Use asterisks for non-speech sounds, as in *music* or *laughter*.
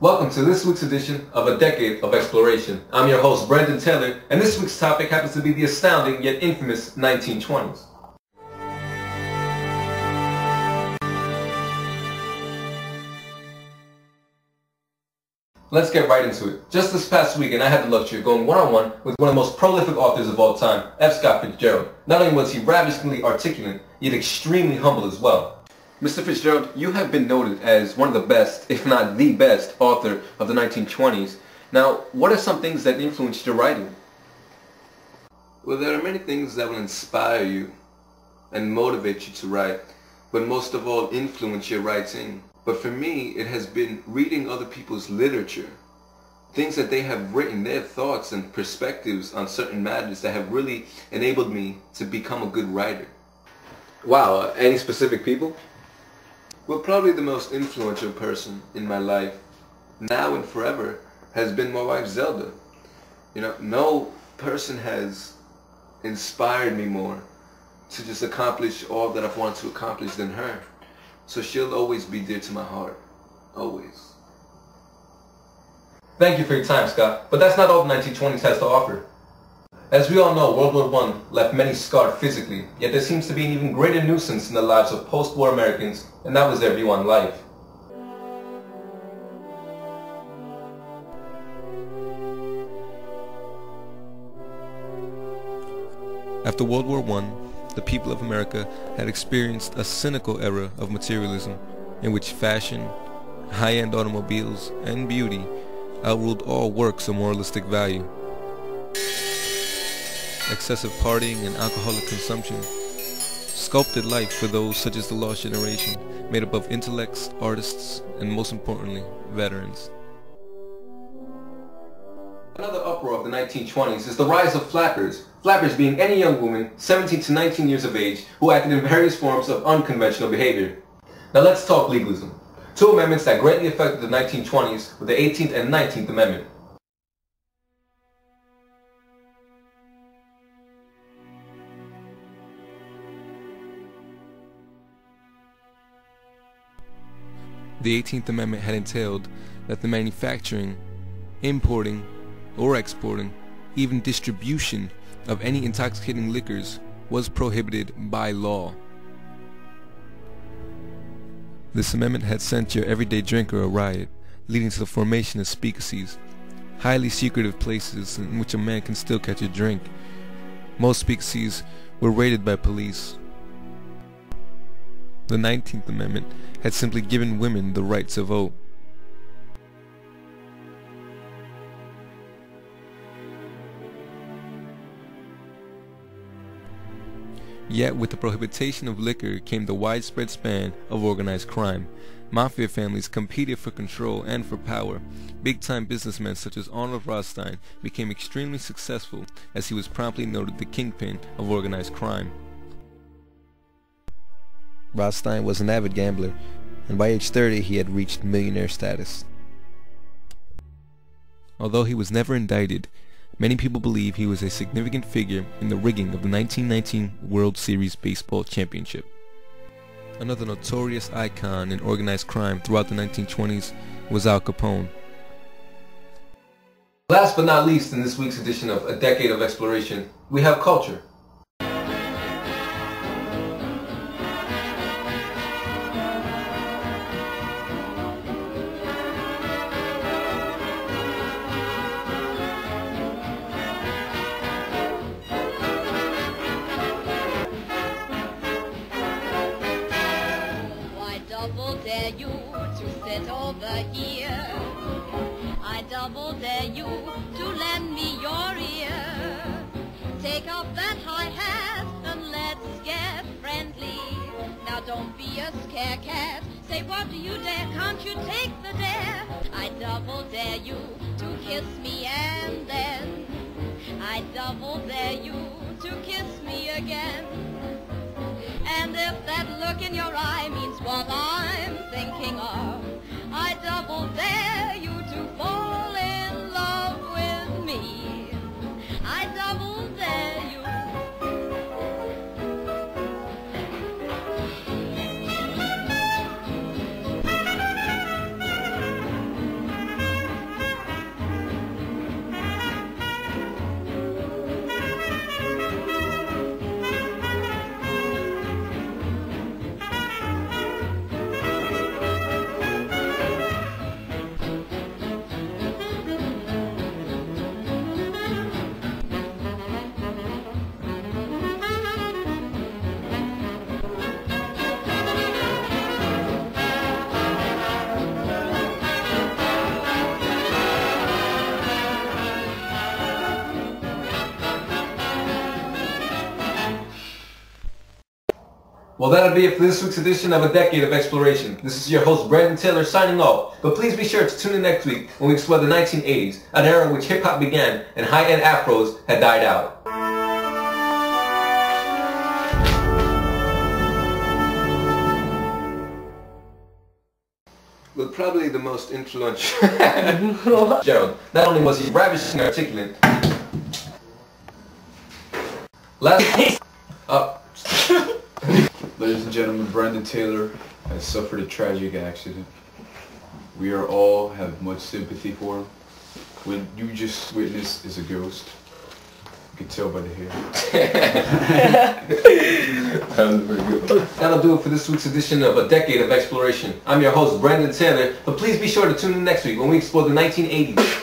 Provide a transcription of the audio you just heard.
Welcome to this week's edition of A Decade of Exploration. I'm your host, Brendan Taylor, and this week's topic happens to be the astounding yet infamous 1920s. Let's get right into it. Just this past weekend, I had the luxury of going one-on-one with one of the most prolific authors of all time, F. Scott Fitzgerald. Not only was he ravishingly articulate, yet extremely humble as well. Mr. Fitzgerald, you have been noted as one of the best, if not the best, author of the 1920s. Now, what are some things that influenced your writing? Well, there are many things that will inspire you and motivate you to write, but most of all influence your writing. But for me, it has been reading other people's literature, things that they have written, their thoughts and perspectives on certain matters that have really enabled me to become a good writer. Wow, any specific people? Well, probably the most influential person in my life, now and forever, has been my wife Zelda. You know, no person has inspired me more to just accomplish all that I've wanted to accomplish than her. So she'll always be dear to my heart. Always. Thank you for your time, Scott. But that's not all the 1920s has to offer. As we all know, World War I left many scarred physically, yet there seems to be an even greater nuisance in the lives of post-war Americans, and that was their view on life. After World War I, the people of America had experienced a cynical era of materialism in which fashion, high-end automobiles, and beauty outruled all works of moralistic value excessive partying and alcoholic consumption, sculpted life for those such as the lost generation, made up of intellects, artists, and most importantly, veterans. Another uproar of the 1920s is the rise of flappers, flappers being any young woman 17 to 19 years of age who acted in various forms of unconventional behavior. Now let's talk legalism. Two amendments that greatly affected the 1920s were the 18th and 19th Amendment. The 18th Amendment had entailed that the manufacturing, importing, or exporting, even distribution of any intoxicating liquors was prohibited by law. This amendment had sent your everyday drinker a riot, leading to the formation of speakeasies, highly secretive places in which a man can still catch a drink. Most speakeasies were raided by police, the 19th Amendment had simply given women the right to vote. Yet with the prohibition of liquor came the widespread span of organized crime. Mafia families competed for control and for power. Big-time businessmen such as Arnold Rothstein became extremely successful as he was promptly noted the kingpin of organized crime. Rothstein was an avid gambler, and by age 30 he had reached millionaire status. Although he was never indicted, many people believe he was a significant figure in the rigging of the 1919 World Series Baseball Championship. Another notorious icon in organized crime throughout the 1920s was Al Capone. Last but not least in this week's edition of A Decade of Exploration, we have culture. Sit over here. I double dare you to lend me your ear. Take off that high hat and let's get friendly. Now don't be a scare cat. Say what do you dare? Can't you take the dare? I double dare you to kiss me and then I double dare you to kiss me again. And if that look in your eye means what I'm thinking of, I double dare Well, that'll be it for this week's edition of A Decade of Exploration. This is your host, Brandon Taylor, signing off. But please be sure to tune in next week when we explore the 1980s, an era in which hip-hop began and high-end afros had died out. But probably the most influential. *laughs* Gerald, not only was he ravishing articulate, last... Uh, Ladies and gentlemen, Brandon Taylor has suffered a tragic accident. We are all have much sympathy for him. What you just witnessed is a ghost. You can tell by the hair. that was pretty good. That'll do it for this week's edition of A Decade of Exploration. I'm your host, Brandon Taylor, but please be sure to tune in next week when we explore the 1980s,